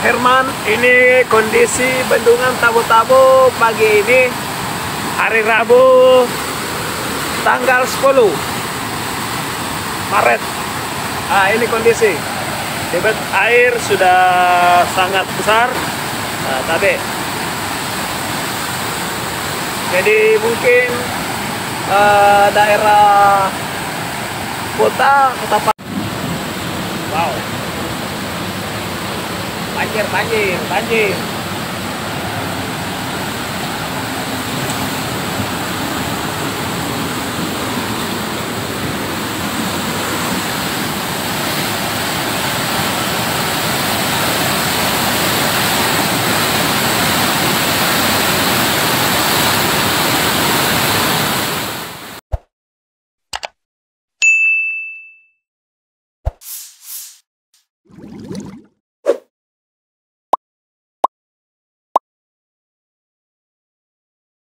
Herman, ini kondisi bendungan Tabo-Tabo pagi ini hari Rabu tanggal 10 Maret. Ah, ini kondisi. Debit air sudah sangat besar. Nah, tadi. Jadi mungkin eh, daerah kota kota Wow. Banjir, banjir, banjir.